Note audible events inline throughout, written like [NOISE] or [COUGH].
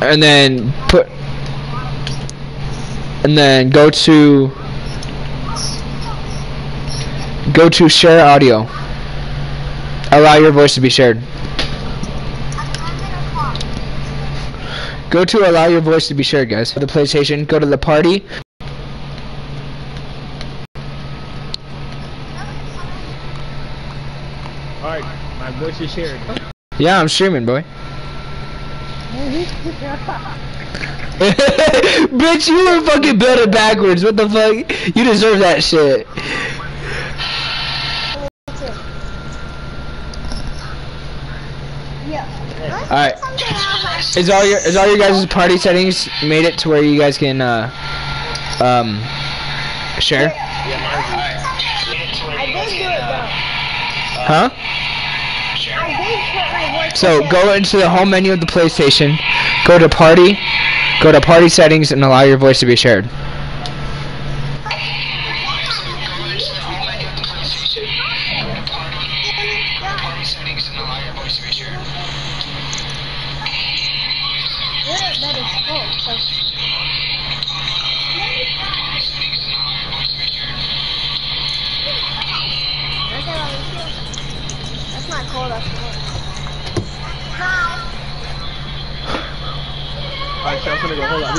and then put, and then go to, go to share audio. Allow your voice to be shared. Go to allow your voice to be shared, guys. For the PlayStation, go to the party. Alright, my voice is shared. Yeah, I'm streaming, boy. [LAUGHS] Bitch, you were fucking built backwards. What the fuck? You deserve that shit. Alright. Is all your is all your guys' party settings made it to where you guys can uh um share? I did do it though. Huh? I did put my voice So go into the home menu of the PlayStation, go to party, go to party settings and allow your voice to be shared.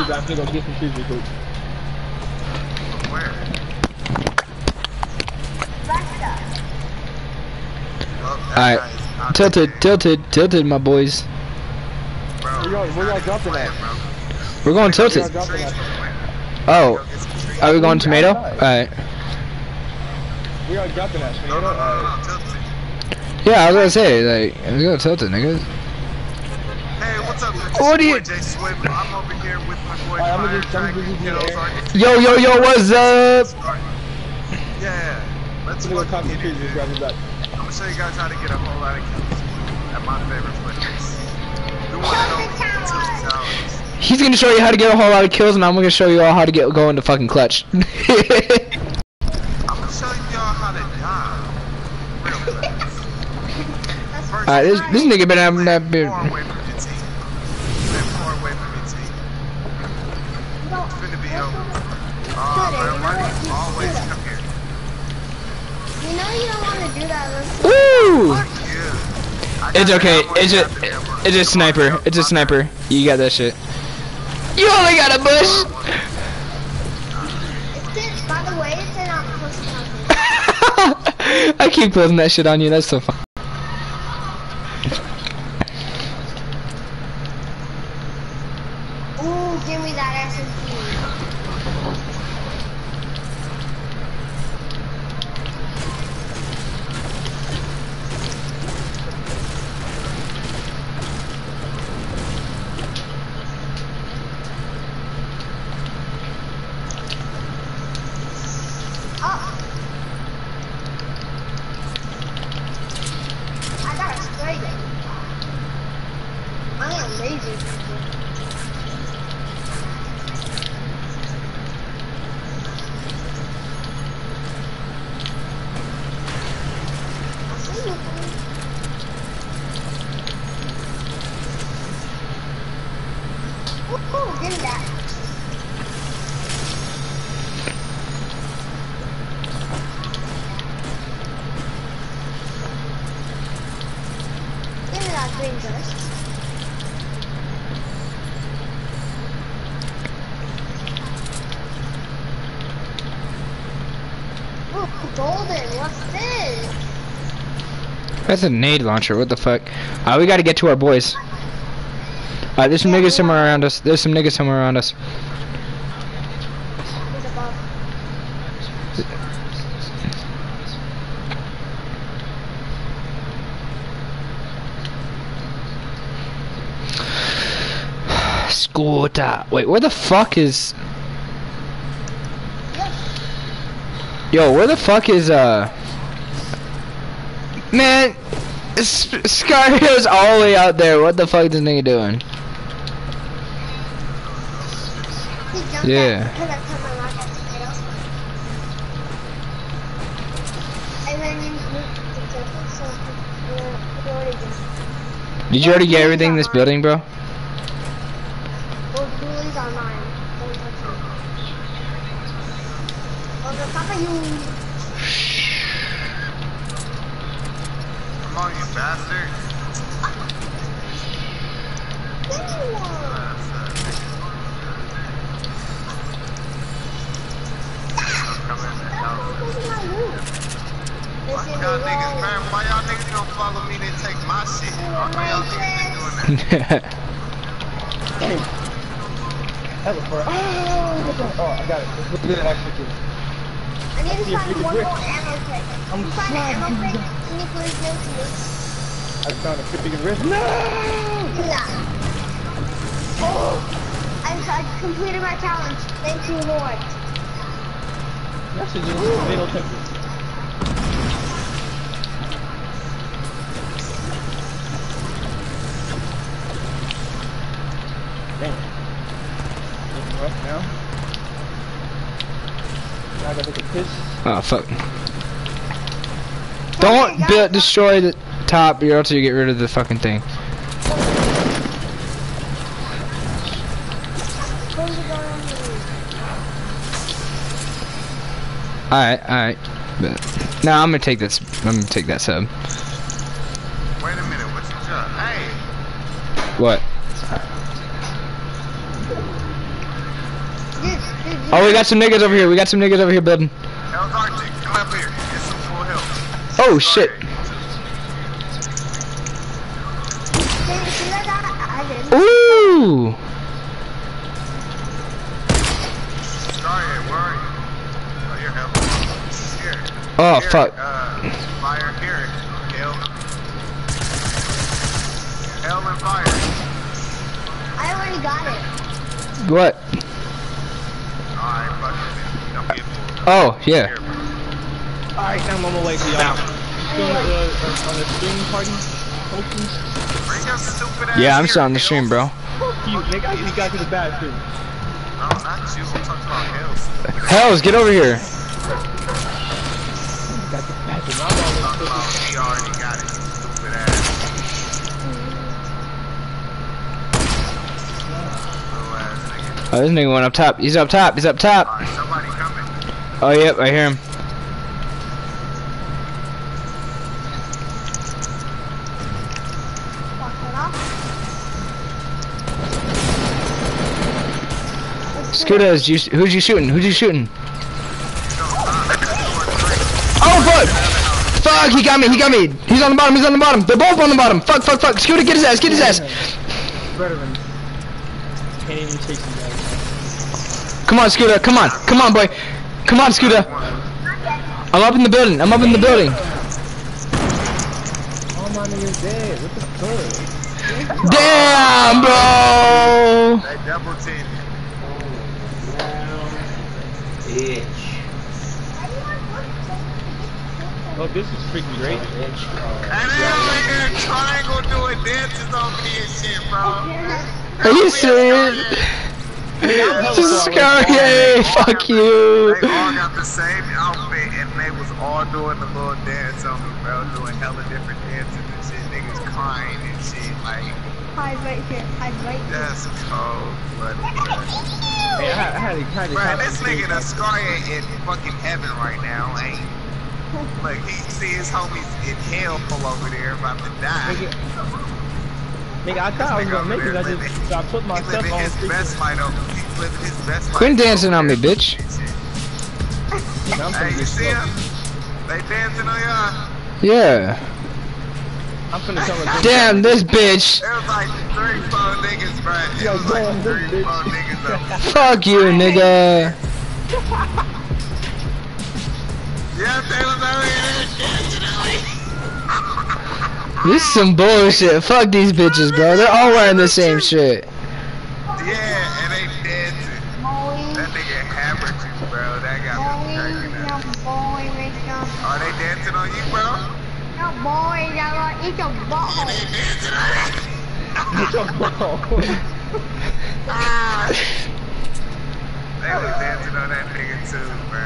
Gonna go, hold on, I'm gonna go get some cheese real quick. Alright. Tilted, tilted, tilted my boys. Where y'all, where y'all dropping at? We're going Where tilted. y'all dropping at? Oh. Are we going tomato? Alright. Where y'all dropping at? Tomato? Alright. Yeah, I was gonna say, like, let's go tilted, niggas. Hey, what's up? This What do you- boy I'm over here with my boy Alright, I'ma Fire just- I'ma Dragon. just You know, use the so Yo, yo, yo, what's up? Yeah, let's I'm gonna fucking copy get the cheese, it. just grab it back. I'm gonna show you guys how to get a whole lot of kills at my favorite place. The one and only Tilted Towers. He's gonna show you how to get a whole lot of kills, and I'm gonna show you all how to get go into fucking clutch. [LAUGHS] I'm gonna show y'all how to die. Real [LAUGHS] fast. Alright, this this nigga been having that beard. far away from your team. Live far away from your team. It's finna be over. Ah, bro, why do you always come here? You know you don't want to do that. Let's Woo! It's okay. It's a it's a sniper. It's a sniper. You got that shit. You only got a bush. [LAUGHS] I keep closing that shit on you. That's so fun. Ooh, give me that SMG. Oh. I got a spray gun. I got laser people. I see you. Me that. That green golden, what's this? That's a nade launcher. What the fuck? Uh, we gotta get to our boys. Uh, there's some niggas somewhere around us. There's some niggas somewhere around us. Scooter. Wait, where the fuck is? Yo, where the fuck is uh? Man, Scario's all the way out there. What the fuck is this nigga doing? He jumped Yeah. out because I put my rock at tomato. And then you moved to tilted, so you you already just... Did you already get everything in this building, bro? Are mine. Don't touch them. Oh, the papa you. Come on, you bastard. Give me one. That's, uh, come in and help. This is my loot. This is Y'all niggas, man, why y'all niggas don't follow me to take my shit? Why y'all niggas been doing that? That was for. Oh, oh, I got it. Let's do that extra two. I need to find we can one more ammo kit. I'm Can you find an ammo trying. Can you please give to me? I found a 50 wrist. No! Do. Oh! I, I completed my challenge. Thank you, Lord. That should just fatal temper. Damn. Looking rough now. Now I gotta take a piss. oh fuck. Don't oh build, destroy the top, or else you get rid of the fucking thing. Where's it going on here? Alright, alright. But now I'm gonna take this. I'm gonna take that sub. Wait a minute, what you just? Hey, What? Oh, we got some niggas over here. We got some niggas over here building. Hell's Arctic, come up here. Get some full health. Oh shit. Did you see that guy? I did. Ooh. Sorry, where are you? Oh, you're. Here. Oh fuck. Uh, fire here. Hell. Hell and fire. I already got it. What? Alright, fuck it. Don't get fooled. Oh yeah. Alright, now I'm on my way to y'all. On the, uh, stream party? Postings? Bring your stupid ass Yeah, I'm here, still on the stream, bro. Fuck you, nigga. I just got to the bathroom. No, not you. I'm talking about Hell. Hells, get over here. Got the bathroom. I'm all Talking about he already got it, you stupid ass. Little ass nigga. Oh, this nigga went up top. He's up top. He's up top. Alright. Oh yep, I hear him. Scooter, you, who's you shooting? Who's you shooting? Oh fuck! Fuck! He got me. He got me. He's on the bottom. He's on the bottom. They're both on the bottom. Fuck! Fuck! Fuck! Scooter, get his ass. Get his ass. Veteran. Can't even chase guys. Come on, Scooter. Come on. Come on, boy. Come on, Scooter. I'm up in the building. I'm up in the building. All my niggas dead. What the fuck? Damn, bro. They double team. Oh, this is freaking great. And they over here triangle doing dances on me and shit, bro. Are you serious? Scary. Fuck you. They all got the same outfit and they was all doing the little dance on me, bro. Doing hella different dances and shit. Niggas crying and shit. Like, Hide right here. Hide right here. that's cold blooded, bro. Hey, I, I had to kind of. Bro, this nigga the Scarlet in fucking heaven right now, ain't [LAUGHS] Look, he see his homies in hell pull over there about to die. Nigga, nigga, I thought I was gonna make it. I just I put He myself on his best life over. He's living his best life. Quit dancing on me, bitch. I'm Hey, you see smoked. him? They dancing on y'all. Yeah. I'm finna tell her. Damn this bitch. There was like three, four niggas, bro. It Yo, was like this three, four bitch. niggas up. Fuck you, nigga. [LAUGHS] This is some bullshit. Fuck these bitches, bro. They're all wearing the same shit. Yeah, and they dancing. That nigga hammered you, bro. That got me Boy. some. Are they dancing on you, bro? No, boy. Gonna eat your butthole. They dancing on me. Ah. They was dancing on that nigga too, bro.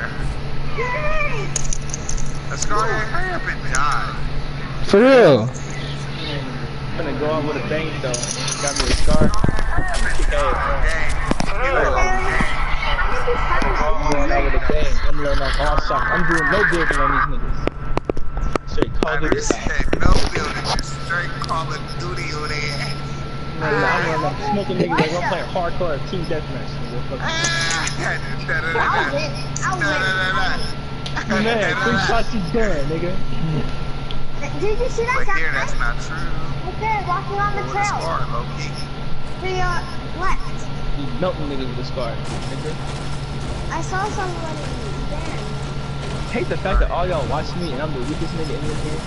Let's go ahead hurry up and die. For real. I'm gonna go out with a bang though. Got me a scar. Kick ass. For real. I'm going out with a bang. I'm letting off all shots. I'm doing no building on these niggas. Straight Call of Duty. No building, just straight Call of Duty on their ass. I'm smoking niggas like I'm playing hardcore team deathmatch. Man, three shots you done, nigga in. Did you see that But guy? here, that's not true. Right there, walking on the uh, With a trail. scar, low key. To your left. You melting niggas with a scar, nigga. I saw somebody there. hate the fact that all y'all watch me and I'm the weakest nigga in this game.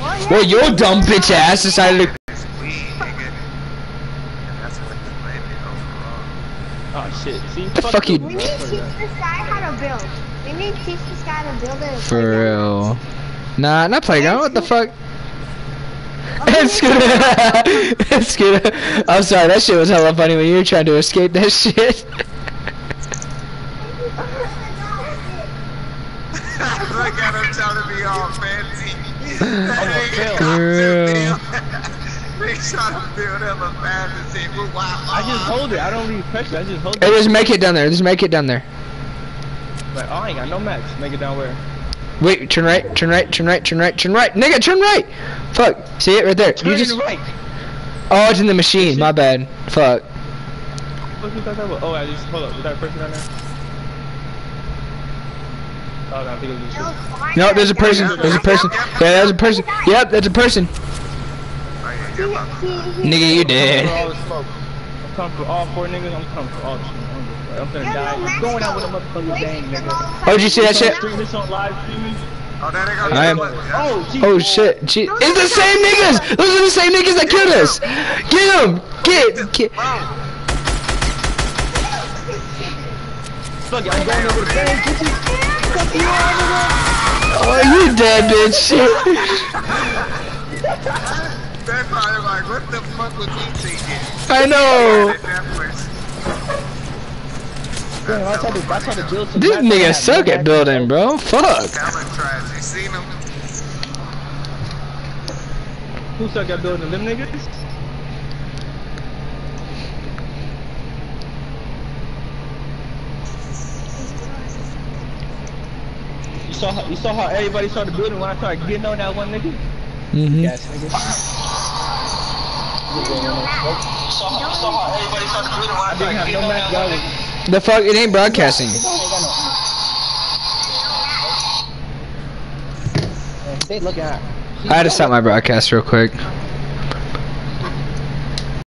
Well, yeah. Well, your dumb bitch ass decided to. It's weed, nigga. And that's what you landed overall. Oh shit, see? The fuck you- We need to teach this guy how to build. We need to teach this guy to build it. For real. Nah, not playground. What the fuck? [LAUGHS] It's good. [LAUGHS] it's good. I'm sorry. That shit was hella funny when you were trying to escape that [LAUGHS] shit. Look at him trying to be all fancy. They trying to build him a fantasy. I just hold it. I don't leave pressure. I just hold Hey, it. just make it down there. Just make it down there. Like, oh, I ain't got no match. Make it down where? Wait, turn right, turn right, turn right, turn right, turn right. Nigga, turn right. Fuck. See it right there. Turn You just. right. Oh, it's in the machine. My bad. Fuck. What you thought that was? Oh, I just hold up. Was that a person down there? Oh, no, I think it was just. No, there's a person. There's a person. Yeah, there's a person. Yep, that's a person. Yeah, you're about Nigga, you dead. all the smoke. I'm coming for all four niggas. I'm coming for all the smoke. I'm gonna die. I'm going out with a motherfucking bang, nigga. Oh, did you see that shit? Stream this on live streaming. Oh, there they go. I am- Oh, geez. Oh shit. Gee. It's the same niggas. Those are the same niggas that killed us. Get them. Get. Get. Fuck it, I'm going over the bang. Get you. Oh, you dead, bitch. [LAUGHS] They're probably like, what the fuck was he thinking? I know. At that place. Damn, that's how the, that's how the build some This nigga suck at building, bro. Fuck. Talent tries. You? Who suck at building? Them niggas? You saw how you saw how everybody started building when I started getting on that one nigga? Mhm. Yes, nigga. You saw how, you saw how everybody started building when I started getting on that one nigga? The fuck? It ain't broadcasting. They looking at. I had to stop my broadcast real quick.